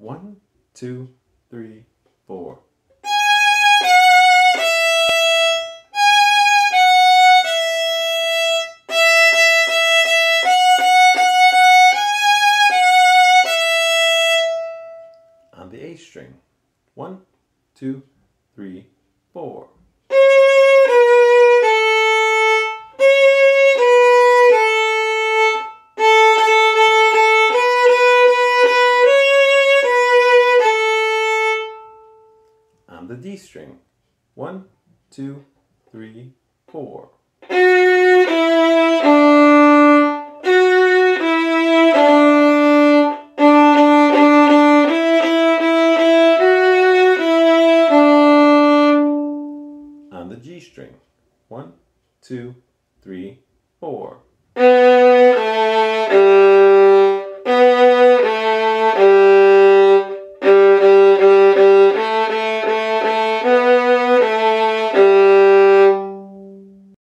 One, two, three, four. On the A string. One, two, three, four. The D string. One, two, three, four. On the G string. One, two, three, four.